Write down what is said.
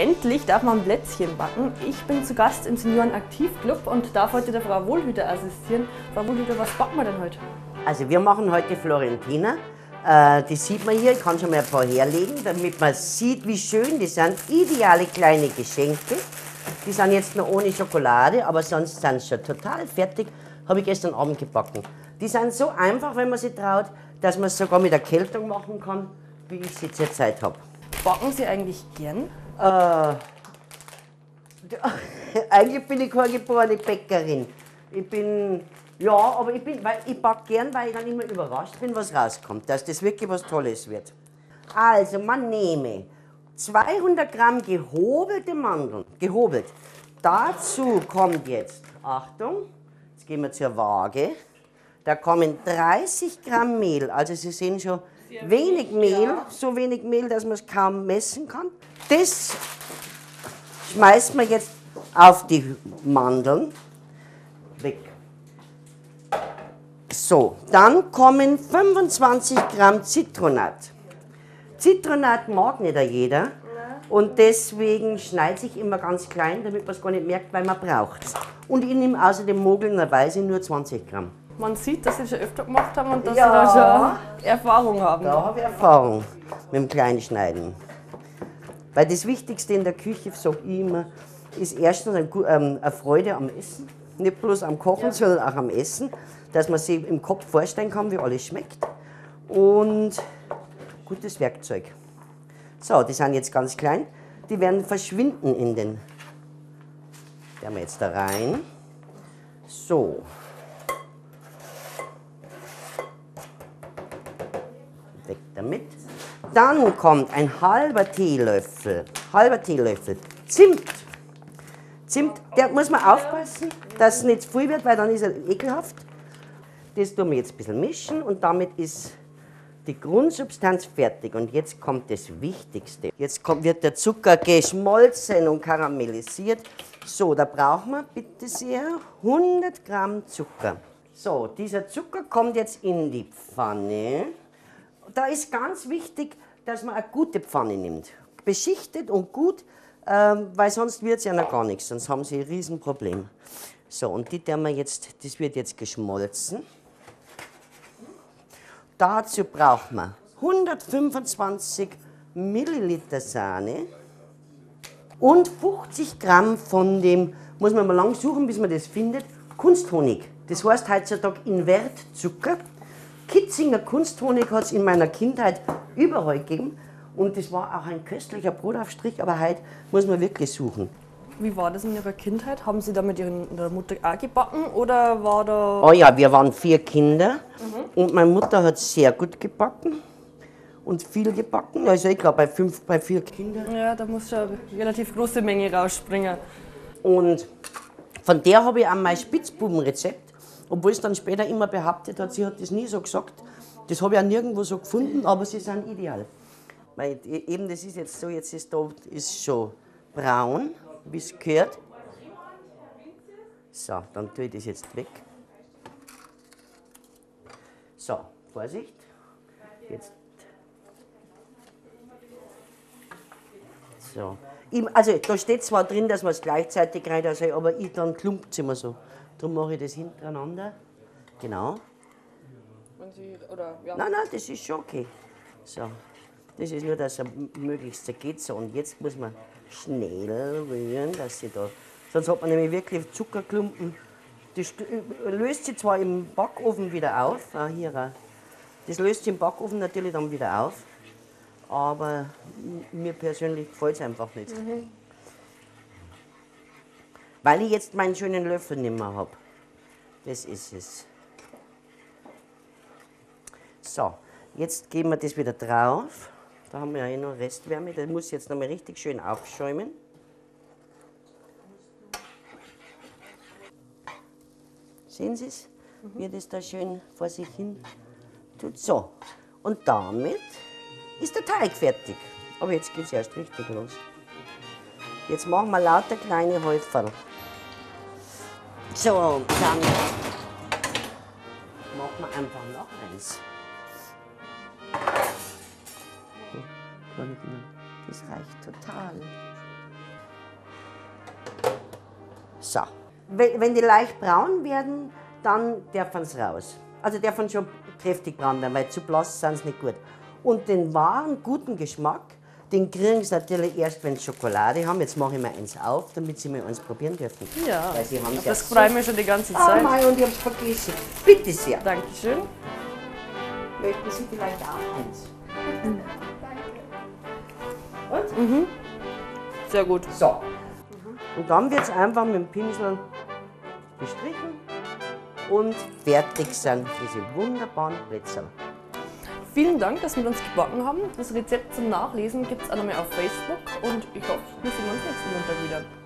Endlich darf man Plätzchen backen. Ich bin zu Gast im Seniorenaktivclub und darf heute der Frau Wohlhüter assistieren. Frau Wohlhüter, was backen wir denn heute? Also wir machen heute Florentina. Äh, die sieht man hier, ich kann schon mal ein paar herlegen, damit man sieht, wie schön die sind. Ideale kleine Geschenke. Die sind jetzt noch ohne Schokolade, aber sonst sind sie schon total fertig. Habe ich gestern Abend gebacken. Die sind so einfach, wenn man sie traut, dass man es sogar mit Erkältung machen kann, wie ich sie zurzeit habe. Backen Sie eigentlich gern? Äh, eigentlich bin ich keine geborene Bäckerin. Ich bin, ja, aber ich, bin, weil, ich backe gern, weil ich dann immer überrascht bin, was rauskommt, dass das wirklich was Tolles wird. Also, man nehme 200 Gramm gehobelte Mandeln, gehobelt. Dazu kommt jetzt, Achtung, jetzt gehen wir zur Waage. Da kommen 30 Gramm Mehl, also Sie sehen schon, wenig Mehl, so wenig Mehl, dass man es kaum messen kann. Das schmeißt man jetzt auf die Mandeln. Weg. So, dann kommen 25 Gramm Zitronat. Zitronat mag nicht jeder. Und deswegen schneide ich immer ganz klein, damit man es gar nicht merkt, weil man braucht es. Und ich nehme außerdem mogelnderweise nur 20 Gramm. Man sieht, dass Sie schon öfter gemacht haben und dass Ja. Sie da schon Erfahrung haben. Da habe ich Erfahrung mit dem Kleinschneiden. Weil das Wichtigste in der Küche, sage ich immer, ist erstens ähm, eine Freude am Essen. Nicht bloß am Kochen, sondern auch am Essen. Dass man sich im Kopf vorstellen kann, wie alles schmeckt. Und gutes Werkzeug. So, die sind jetzt ganz klein. Die werden verschwinden in den. Die haben wir jetzt da rein. So. Weg damit. Dann kommt ein halber Teelöffel, halber Teelöffel Zimt. Zimt, der muss man aufpassen, dass es nicht zu viel wird, weil dann ist er ekelhaft. Das tun wir jetzt ein bisschen mischen und damit ist die Grundsubstanz fertig. Und jetzt kommt das Wichtigste. Jetzt kommt, wird der Zucker geschmolzen und karamellisiert. So, da brauchen wir bitte sehr 100 Gramm Zucker. So, dieser Zucker kommt jetzt in die Pfanne. Da ist ganz wichtig, dass man eine gute Pfanne nimmt. Beschichtet und gut, ähm, weil sonst wird es ja noch gar nichts. Sonst haben sie ein Riesenproblem. So, und die werden wir jetzt, das wird jetzt geschmolzen. Dazu braucht man 125 Milliliter Sahne und 50 Gramm von dem, muss man mal lang suchen, bis man das findet, Kunsthonig. Das heißt heutzutage Invertzucker. Kitzinger Kunsthonig hat es in meiner Kindheit überall gegeben. Und das war auch ein köstlicher Brotaufstrich, aber heute muss man wirklich suchen. Wie war das in Ihrer Kindheit? Haben Sie da mit Ihrer Mutter auch gebacken oder war da. Oh ja, wir waren vier Kinder und meine Mutter hat sehr gut gebacken und viel gebacken. Also ich glaube bei fünf, bei vier Kindern. Ja, da muss schon eine relativ große Menge rausspringen. Und von der habe ich auch mein Spitzbubenrezept, obwohl es dann später immer behauptet hat, sie hat das nie so gesagt. Das habe ich auch nirgendwo so gefunden, aber sie sind ideal. Weil eben das ist jetzt so, jetzt ist da ist schon braun, wie es gehört. So, dann tue ich das jetzt weg. So, Vorsicht. Jetzt. So. Ich, also, da steht zwar drin, dass man es gleichzeitig rein soll, aber ich, dann klumpt es immer so. Darum mache ich das hintereinander. Genau. Sie, oder, ja. Nein, nein, das ist schon okay. So. Das ist nur, dass er möglichst zergeht. So, und jetzt muss man schnell rühren, dass sie da. Sonst hat man nämlich wirklich Zuckerklumpen. Das st- löst sich zwar im Backofen wieder auf. Ah, hier, auch. das löst sich im Backofen natürlich dann wieder auf. Aber mir persönlich gefällt es einfach nicht. Weil ich jetzt meinen schönen Löffel nicht mehr habe. Das ist es. So, jetzt geben wir das wieder drauf. Da haben wir ja eh noch Restwärme. Das muss jetzt nochmal richtig schön aufschäumen. Sehen Sie es? Wie das da schön vor sich hin tut. So, und damit ist der Teig fertig. Aber jetzt geht es erst richtig los. Jetzt machen wir lauter kleine Häuferl. So, dann machen wir einfach noch eins. Das reicht total. So. Wenn wenn die leicht braun werden, dann dürfen sie raus. Also dürfen schon kräftig braun werden, weil zu blass sind sie nicht gut. Und den wahren guten Geschmack, den kriegen sie natürlich erst, wenn sie Schokolade haben. Jetzt mache ich mal eins auf, damit sie mal eins probieren dürfen. Ja, Weil sie haben auf ja das so- freue ich mich schon die ganze Ah, Zeit. mei, und ich hab's vergessen. Bitte sehr. Dankeschön. Möchten Sie vielleicht auch eins? Sehr gut. So. Und dann wird es einfach mit dem Pinsel gestrichen und fertig sind diese wunderbaren Brezel. Vielen Dank, dass mit uns gebacken haben. Das Rezept zum Nachlesen gibt es auch nochmal auf Facebook und ich hoffe, wir sehen uns nächsten Montag wieder.